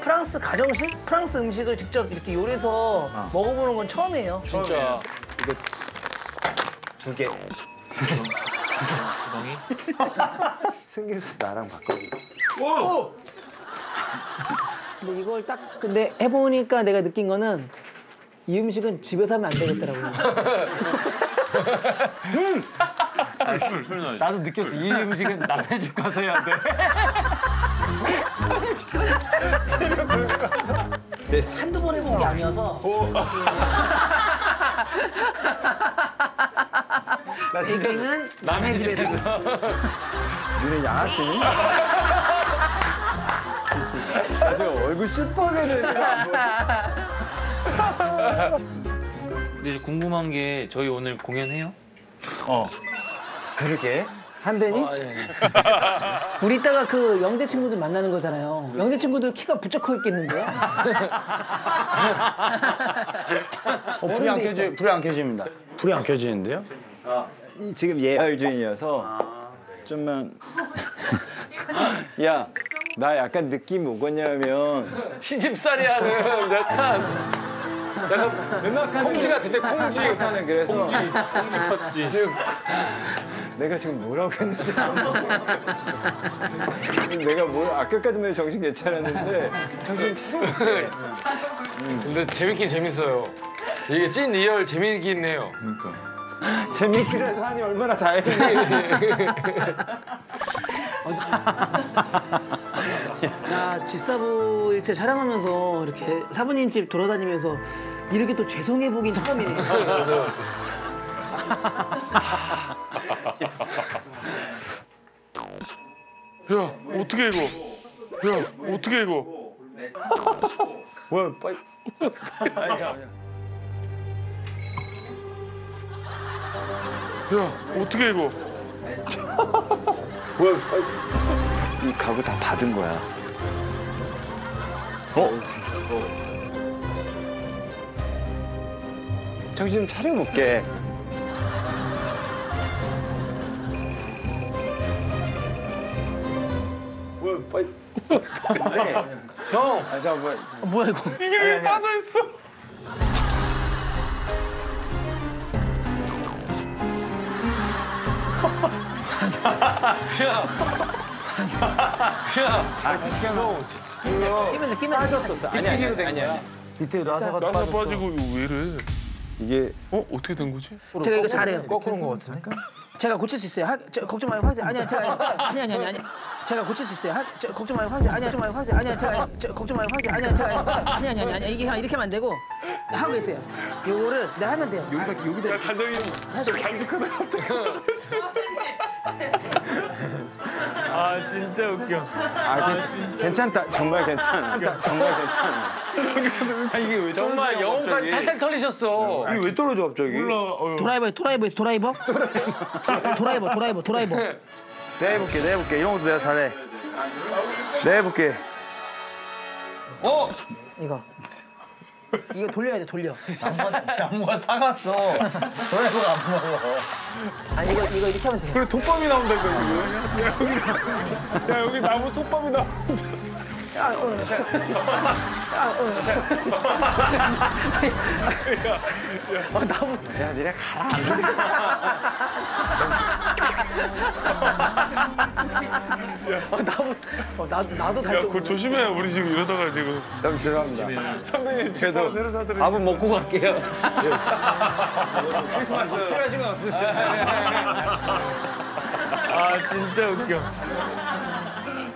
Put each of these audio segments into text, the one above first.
프랑스 가정식? 프랑스 음식을 직접 이렇게 요리해서 먹어보는 건 처음이에요. 진짜. 두 개. 구덩이? 승기수 나랑 바꿔. 근데 이걸 딱 근데 해보니까 내가 느낀 거는 이 음식은 집에서 하면 안 되겠더라고요. 술, 술 넣어야지. 나도 느꼈어. 이 음식은 남의 집 가서 해야 돼. 한두 번 해본 게 아니어서. 인생은 남의 집에서. 니네 양아치니? 아주 얼굴 실뻔해 근데 이제 궁금한 게 저희 오늘 공연해요? 어. 그러게. 한대니? 우리 이따가 그 영재 친구들 만나는 거잖아요. 영재 친구들 키가 부쩍 커 있겠는데요? 어, 불이 안 켜지 불이 안 켜집니다. 불이 안 켜지는데요? 이- 지금 예열 중이어서 좀만. 야, 나 약간 느낌 뭐겠냐면 시집살이 하는 약간 음악하는 콩쥐 같은데 콩쥐. 음악하는 그래서 컸지. 지금 내가 지금 뭐라고 했는지 모르겠어. 내가 뭘 아까까지만 정신 괜찮았는데 정신 차려. 근데 재밌긴 재밌어요. 이게 찐 real 재밌긴 해요. 그러니까 재밌기라도 하니 얼마나 다행이니. 나 집사부 일체 촬영하면서 이렇게 사부님 집 돌아다니면서 이렇게 또 죄송해 보긴 처음이네. 야 어떻게 이거? 야 어떻게 이거? 뭐야, 빨리. 아니, 잠깐만. 야 어떻게 이거? 뭐야, 빨리. 이 가구 다 받은 거야. 어? 정신 좀 차려볼게. 형, 아, 자, 뭐. 어, 뭐야 이거? 이게 왜 빠져 있어? 끼면 돼, 끼면 돼. 빠졌었어. 아니, 아니, 아니, 아니, 아니. 밑에 라사가 나사 빠지고 이거 왜 이래? 이게 어 어떻게 된 거지? 제가 이거 잘해요. 거꾸로인 것 같은데? 제가 고칠 수 있어요. 하, 저, 걱정 말고 하세요. 아니야, 제가 아니 아니 아니 아니. 제가 고칠 수 있어요. 하, 저, 걱정 말고 하세요. 아니야, 걱정 말고 하세요. 아니야, 제가 저, 걱정 말고 하세요. 아니야, 제가 아니 아니 아니 아니 이게 그냥 이렇게 하면 안 되고 하고 계세요. 요거를 내가 하면 돼요. 여기다 여기다 야 단정이 좀 반죽하다 갑자기. 아, 진짜 웃겨. 아 괜찮, 괜찮다 정말 괜찮아 정말 괜찮아 아 이게 왜 정말 영혼까지 탈탈 털리셨어. 이게 왜 떨어져 갑자기? 몰라. 어, 도라이버, 도라이버에서 도라이버? 도라이버, 도라이버, 도라이버. 내가 해볼게 내가 해볼게 이런 것도 내가 잘해. 내가 해볼게. 이거. 이거 돌려야 돼, 돌려. 나무가 사갔어. 너네가 안 먹어. 아니 이거 이거 이렇게 하면 돼. 그래 톱밥이 나온다 이거. 야 여기 야 여기 나무 톱밥이 나. 야 니네 가라 어, 나도 어, 나 나도 야. 그거 조심해 우리 지금 이러다가 지금 형 죄송합니다 선배님 집밥 새로 사드린. 밥은 먹고 갈게요. 크리스마스 필요하신 건 없으세요? 아, 진짜 웃겨.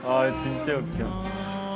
아, 진짜 웃겨.